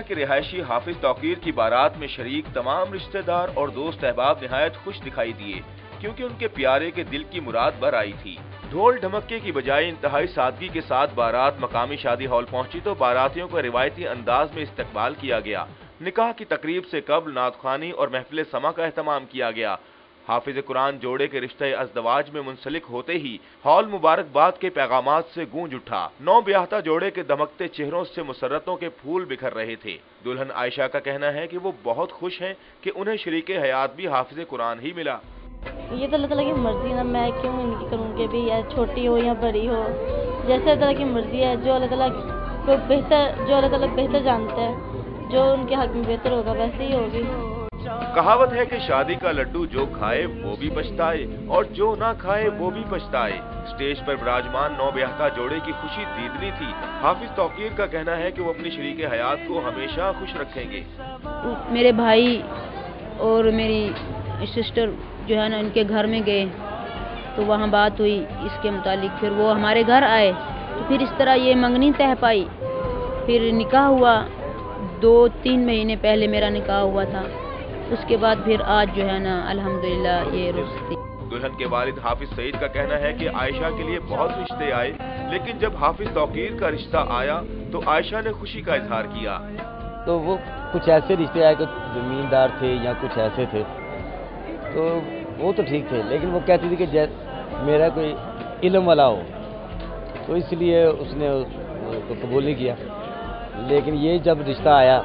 आयशा के रिहायशी हाफिज तौकीर की बारात में शरीक तमाम रिश्तेदार और दोस्त अहबाब नहायत खुश दिखाई दिए, क्योंकि उनके प्यारे के दिल की मुराद बर आई थी। ढोल ढमक्के की बजाय इंतहाई सादगी के साथ बारात मकामी शादी हॉल पहुँची तो बारातियों का रिवायती अंदाज में इस्तकबाल किया गया। निकाह की तकरीब से कबल नातखानी और महफिल समा का अहतमाम किया गया। हाफिज कुरान जोड़े के रिश्ते अजदवाज में मुंसलिक होते ही हॉल मुबारकबाद के पैगाम से गूंज उठा। नौ ब्याहता जोड़े के दमकते चेहरों से मुसरतों के फूल बिखर रहे थे। दुल्हन आयशा का कहना है कि वो बहुत खुश हैं कि उन्हें शरीक हयात भी हाफिज कुरान ही मिला। ये तो अल्लाह की मर्ज़ी ना मैं क्यों इनकी करूँ कि भी या छोटी हो या बड़ी हो। जैसे अल्लाह की मर्ज़ी है, जो अल्लाह ताला को बेहतर, जो अल्लाह ताला बेहतर जानता है, जो उनके हक में बेहतर होगा, वैसे ही होगी। कहावत है कि शादी का लड्डू जो खाए, वो भी पछताए, और जो ना खाए, वो भी पछताए। स्टेज पर विराजमान नौ ब्याहता जोड़े की खुशी दीदनी थी। हाफिज तौकीर का कहना है कि वो अपनी शरीक हयात को हमेशा खुश रखेंगे। मेरे भाई और मेरी सिस्टर जो है ना उनके घर में गए तो वहाँ बात हुई इसके मुतालिक। फिर वो हमारे घर आए तो फिर इस तरह ये मंगनी तह पाई। फिर निकाह हुआ दो तीन महीने पहले मेरा निकाह हुआ था। उसके बाद फिर आज जो है ना अल्हम्दुलिल्लाह ये रुस्ती दुल्हन के वालिद हाफिज सईद का कहना है कि आयशा के लिए बहुत रिश्ते आए लेकिन जब हाफिज तौकीर का रिश्ता आया तो आयशा ने खुशी का इजहार किया। तो वो कुछ ऐसे रिश्ते आए कुछ जमींदार थे या कुछ ऐसे थे। तो वो तो ठीक थे लेकिन वो कहती थी कि जैसे मेरा कोई इलम वाला हो। तो इसलिए उसने उसको कबूल नहीं किया। लेकिन ये जब रिश्ता आया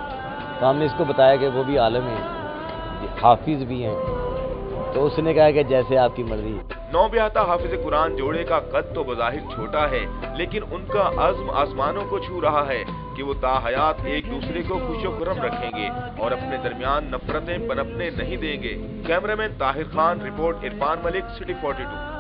तो हमने इसको बताया कि वो भी आलम है। हाफिज भी हैं। तो उसने कहा कि जैसे आपकी मर्ज़ी। नौ ब्याता हाफिज कुरान जोड़े का कद तो बजाहिर छोटा है, लेकिन उनका अज़म आसमानों को छू रहा है कि वो ताहयात एक दूसरे को खुशो खुरम रखेंगे और अपने दरमियान नफरतें पनपने नहीं देंगे। Cameraman Tahir Khan, report, Irfan Malik, city 42